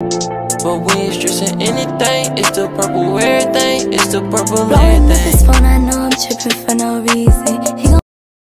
But we ain't stressing anything. It's the purple everything. It's the purple Blowing up this phone, I know I'm tripping for no reason.